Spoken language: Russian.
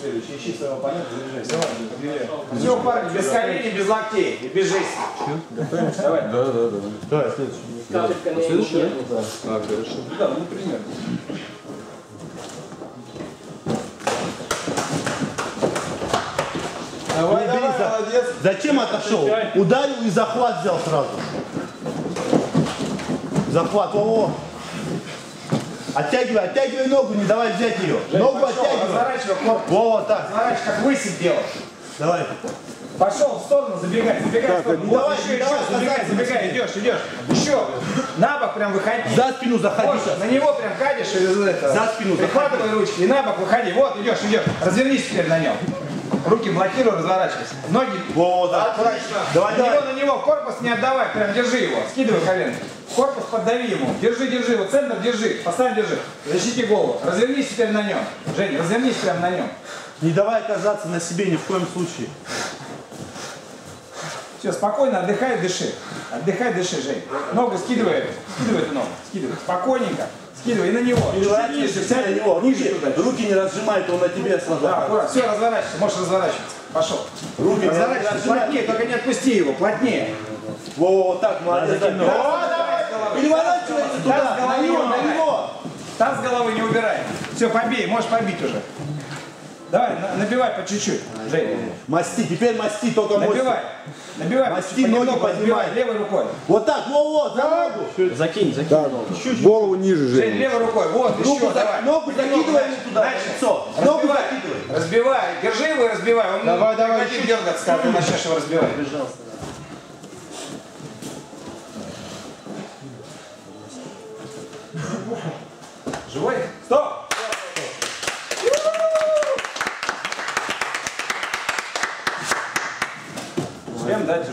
следующий. Ищи своего оппонента, заряжайся. Все, парни, без коленей, без локтей и без жести. Готовимся? Давай. Да, да, да. Давай, следующий. Следующий? А, хорошо. Да, ну примерно. Давай, Бери, давай, за- молодец. Зачем отошел? Ударил и захват взял сразу. Захват, во-во. Оттягивай, оттягивай ногу, не давай взять ее. Ногу Пошел, оттягивай. разворачивай. Во, вот так. Разворачивай, как высип делаешь. Давай. Пошел в сторону, забегай, забегай в сторону. не Вот, давай, еще, не еще, давай, забегай, забегай, идешь, идешь. Еще. На бок прям выходи. За спину заходи Вот, сейчас. на него прям кадишь и это, За спину прихватывай ручки и на бок выходи. Вот, идешь, идешь. Развернись теперь на нем. Руки блокируй, разворачивайся. Ноги Во, вот аккуратно. Давай, на давай. него, на него. Корпус не отдавай, прям держи его. Скидывай колено. Корпус поддави ему. Держи, держи. Вот центр держи. Поставь, держи. Защити голову. Развернись теперь на нем. Жень, развернись прям на нем. Не давай оказаться на себе ни в коем случае. Все, спокойно отдыхай, дыши. Отдыхай, дыши, Жень. Ногу скидывай. Скидывай эту ногу. Скидывай. Спокойненько. Скидывай. И на него. Переворачивайся на него. ниже Руки, туда. руки не разжимай, то он на тебе сразу. Да, аккуратно. Все, разворачивайся. Можешь разворачиваться. Пошел. Руки Разворачивайся. разжимай. Плотнее, только не отпусти его. Плотнее. Во, во, вот так, молодец. О, давай. Переворачивайся туда, Таз на него, на него. Таз с головы не убирай. Все, побей. Можешь побить уже. Давай, на- набивай по чуть-чуть. Жень, Масти, теперь масти только мощно. набивай. Набивай. Масти, ноги поднимай. Левой рукой. Вот так, во, во, за ногу. Закинь, закинь. Голову ниже, Жень, Жень. левой рукой. Вот, Ногу еще, за- давай. ногу закидывай туда, лицо. Ногу Разбивай. закидывай. Разбивай. Держи его и разбивай. Он Давай, давай, прекратит дергаться, когда ты начнешь его разбивать. Живой? Стоп! Шлем, да, тяжелый.